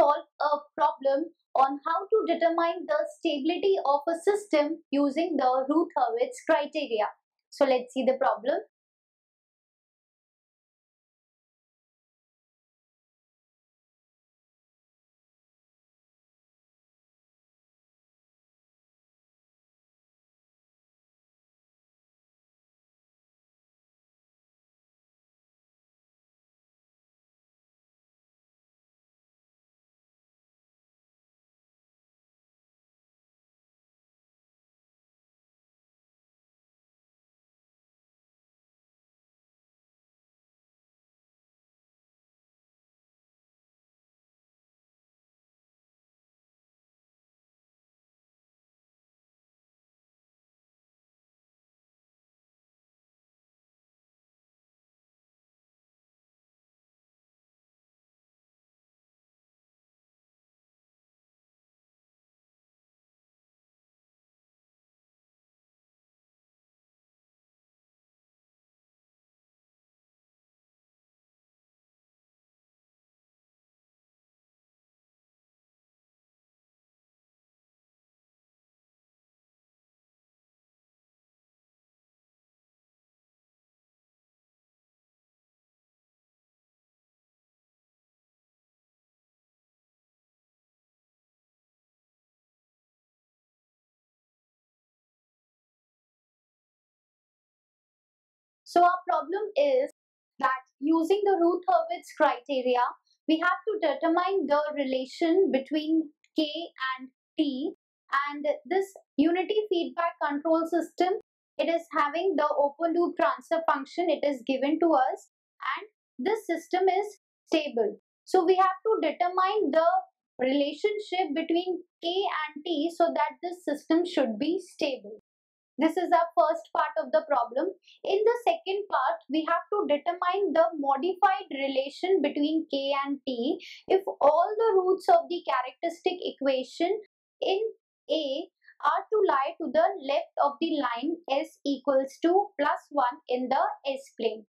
solve a problem on how to determine the stability of a system using the Routh-Hurwitz criteria. So let's see the problem. So our problem is that using the Routh-Hurwitz criteria, we have to determine the relation between K and T and this unity feedback control system, it is having the open loop transfer function, it is given to us and this system is stable. So we have to determine the relationship between K and T so that this system should be stable. This is our first part of the problem. In the second part, we have to determine the modified relation between K and T if all the roots of the characteristic equation in A are to lie to the left of the line S equals to plus 1 in the S plane.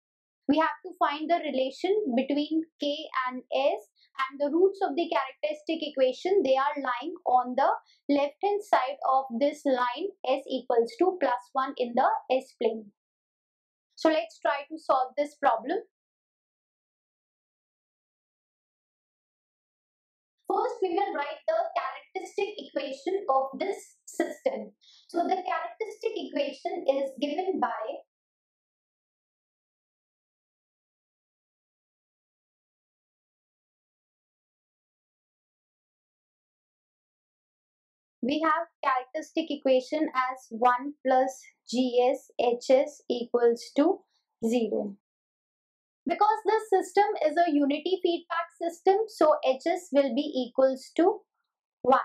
We have to find the relation between K and S and the roots of the characteristic equation they are lying on the left hand side of this line s equals to plus 1 in the s plane. So let's try to solve this problem. First we will write the characteristic equation of this system. So the characteristic equation is given by we have characteristic equation as 1 plus gs hs equals to 0. Because this system is a unity feedback system, so hs will be equals to 1.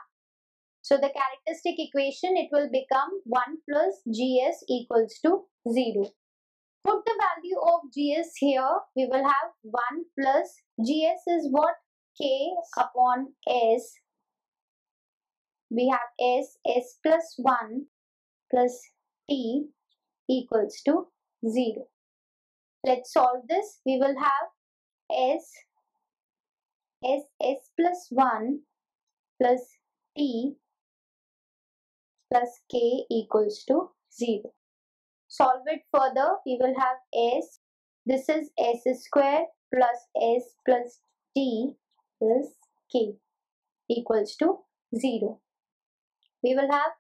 So the characteristic equation, it will become 1 plus gs equals to 0. Put the value of gs here, we will have 1 plus gs is what? k upon s we have s, s plus 1 plus t equals to 0. Let's solve this. We will have s, s, s plus 1 plus t plus k equals to 0. Solve it further. We will have s, this is s square plus s plus t plus k equals to 0 we will have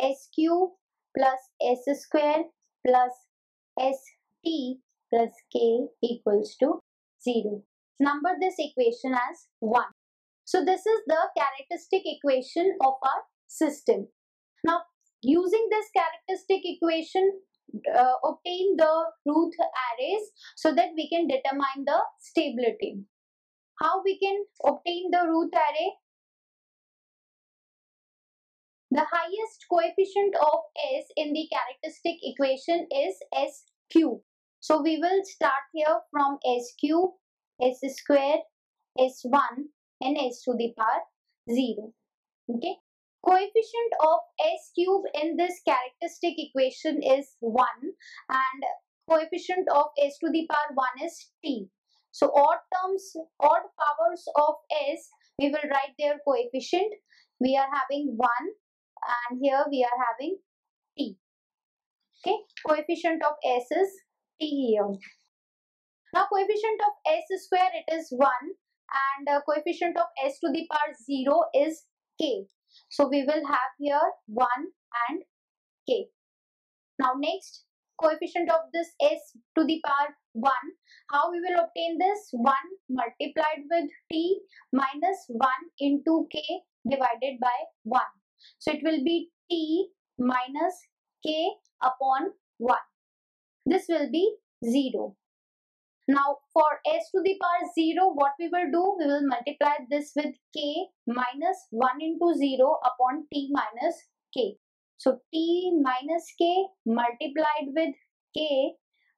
s cube plus s square plus st plus k equals to 0. Number this equation as 1. So this is the characteristic equation of our system. Now using this characteristic equation uh, obtain the Routh arrays so that we can determine the stability. How we can obtain the Routh array? The highest coefficient of s in the characteristic equation is s cube. So we will start here from s cube, s square, s1 and s to the power 0. Okay. Coefficient of s cube in this characteristic equation is 1 and coefficient of s to the power 1 is t. So odd terms, odd powers of s we will write their coefficient. We are having 1 and here we are having t. Okay, coefficient of s is t here. Now coefficient of s square it is 1 and uh, coefficient of s to the power 0 is k. So we will have here 1 and k. Now next coefficient of this s to the power 1. How we will obtain this? 1 multiplied with t minus 1 into k divided by 1. So it will be t minus k upon 1. This will be 0. Now for s to the power 0, what we will do? We will multiply this with k minus 1 into 0 upon t minus k. So t minus k multiplied with k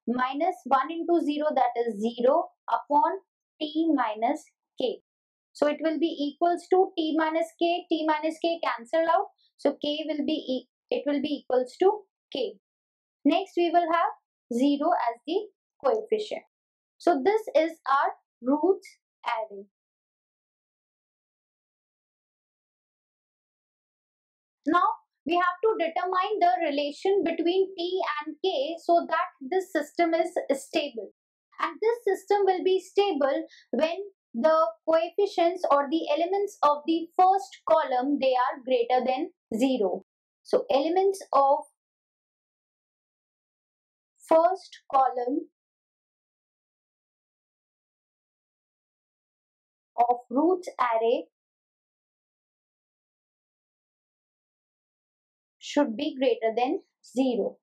minus 1 into 0 that is 0 upon t minus k. So it will be equals to t minus k, t minus k cancel out. So k will be, e it will be equals to k. Next we will have 0 as the coefficient. So this is our Routh's array. Now we have to determine the relation between t and k so that this system is stable. And this system will be stable when the coefficients or the elements of the first column they are greater than 0. So elements of first column of roots array should be greater than 0.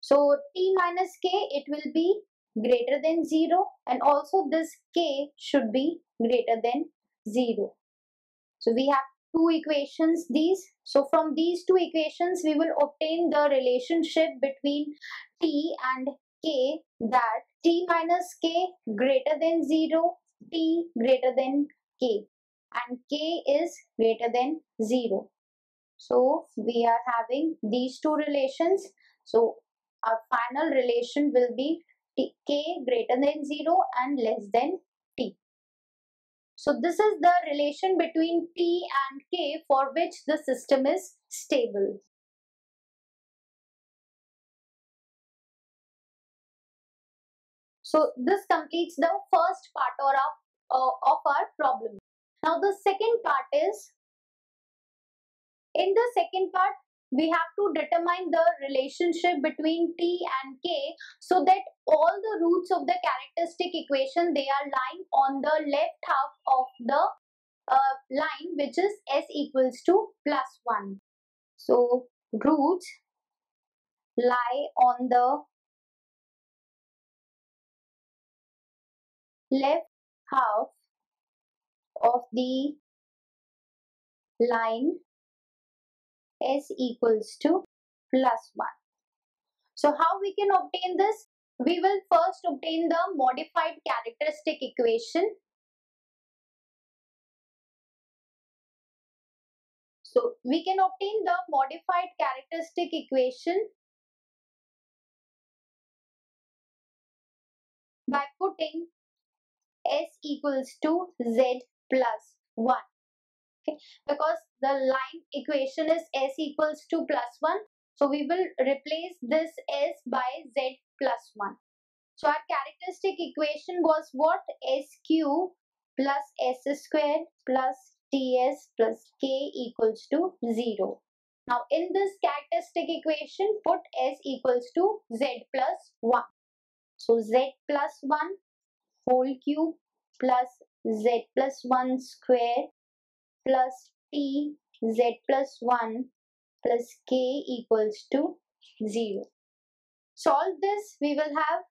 So t minus k it will be greater than 0 and also this k should be greater than 0. So we have two equations these. So from these two equations we will obtain the relationship between t and k that t minus k greater than 0 t greater than k and k is greater than 0. So we are having these two relations. So our final relation will be t, k greater than 0 and less than t. So this is the relation between t and k for which the system is stable. So this completes the first part or of, uh, of our problem. Now the second part is, in the second part, we have to determine the relationship between t and k so that all the roots of the characteristic equation they are lying on the left half of the uh, line which is s equals to plus 1. So roots lie on the left half of the line s equals to plus 1. So how we can obtain this? We will first obtain the modified characteristic equation. So we can obtain the modified characteristic equation by putting s equals to z plus 1 okay? Because the line equation is s equals to plus 1 so we will replace this s by z plus 1 so our characteristic equation was what? Sq plus s square plus ts plus k equals to 0 now in this characteristic equation put s equals to z plus 1 so z plus 1 whole cube plus z plus 1 square plus t z plus 1 plus k equals to 0. Solve this, we will have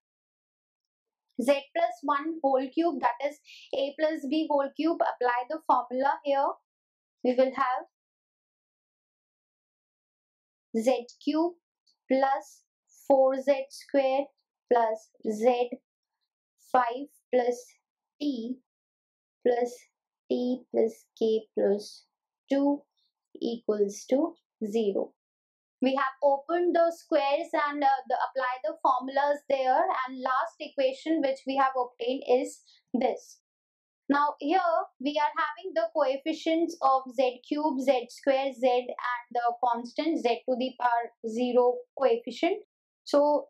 z plus 1 whole cube that is a plus b whole cube. Apply the formula here. We will have z cube plus 4z square plus z 5 plus t plus t plus k plus 2 equals to 0. We have opened the squares and uh, the, apply the formulas there and last equation which we have obtained is this. Now here we are having the coefficients of z cube, z square, z and the constant z to the power 0 coefficient. So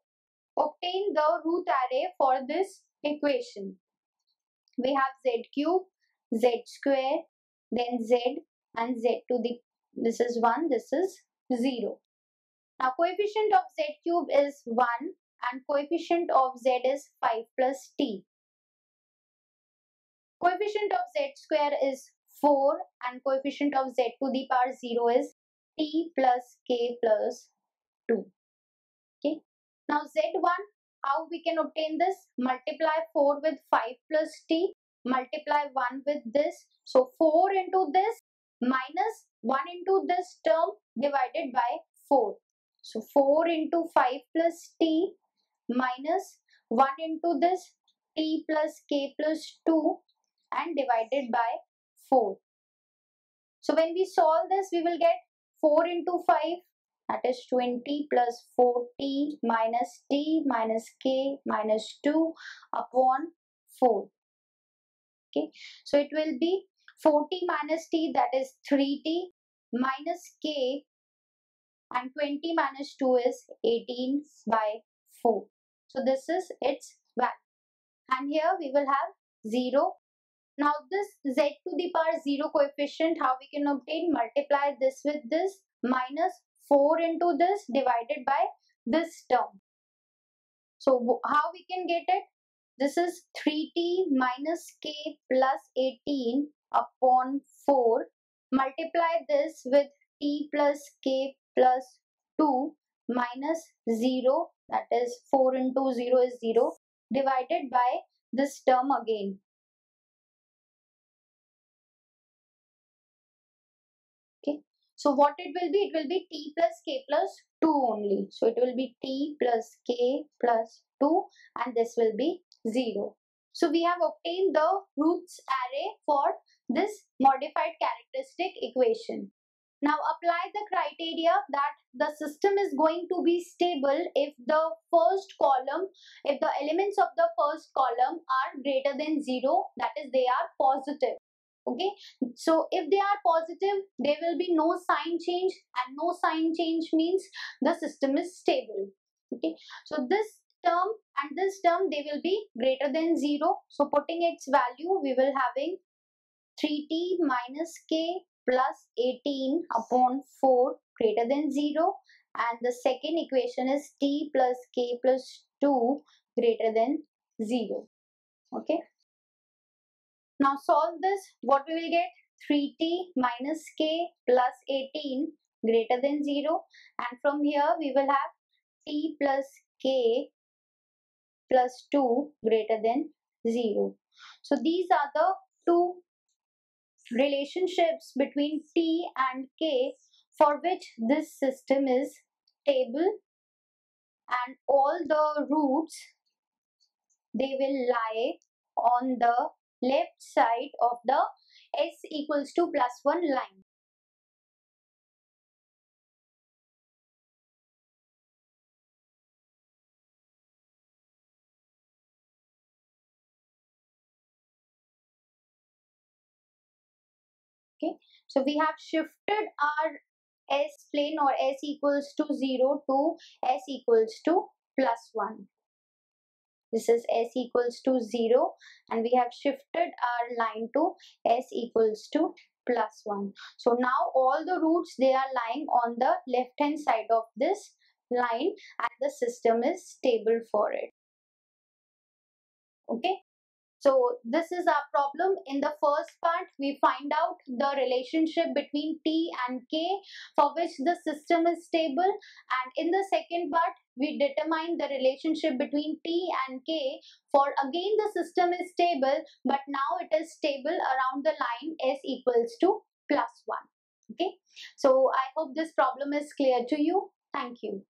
obtain the Routh array for this equation. We have z cube, z square, then z and z to the this is 1, this is 0. Now coefficient of z cube is 1 and coefficient of z is 5 plus t. Coefficient of z square is 4 and coefficient of z to the power 0 is t plus k plus 2. Okay. Now z1, how we can obtain this? Multiply 4 with 5 plus t. Multiply 1 with this. So 4 into this minus 1 into this term divided by 4. So 4 into 5 plus t minus 1 into this t plus k plus 2 and divided by 4. So when we solve this, we will get 4 into 5 that is 20 plus 40 minus t minus k minus 2 upon 4. Okay, so it will be 40 minus t that is 3t minus k and 20 minus 2 is 18 by 4. So this is its value. And here we will have 0 now this z to the power 0 coefficient, how we can obtain? Multiply this with this minus 4 into this divided by this term. So how we can get it? This is 3t minus k plus 18 upon 4. Multiply this with t plus k plus 2 minus 0 that is 4 into 0 is 0 divided by this term again Okay. So what it will be? It will be t plus k plus 2 only. So it will be t plus k plus 2 and this will be 0. So we have obtained the Routh's array for this modified characteristic equation. Now apply the criteria that the system is going to be stable if the first column, if the elements of the first column are greater than 0, that is they are positive okay so if they are positive there will be no sign change and no sign change means the system is stable okay so this term and this term they will be greater than 0 so putting its value we will having 3t minus k plus 18 upon 4 greater than 0 and the second equation is t plus k plus 2 greater than 0 okay now solve this. What we will get? 3t minus k plus 18 greater than 0. And from here we will have t plus k plus 2 greater than 0. So these are the two relationships between t and k for which this system is stable and all the roots they will lie on the left side of the s equals to plus 1 line. So we have shifted our s plane or s equals to 0 to s equals to plus 1 this is s equals to 0 and we have shifted our line to s equals to plus 1 so now all the roots they are lying on the left hand side of this line and the system is stable for it. Okay so this is our problem. In the first part, we find out the relationship between T and K for which the system is stable. And in the second part, we determine the relationship between T and K for again the system is stable, but now it is stable around the line S equals to plus 1. Okay. So I hope this problem is clear to you. Thank you.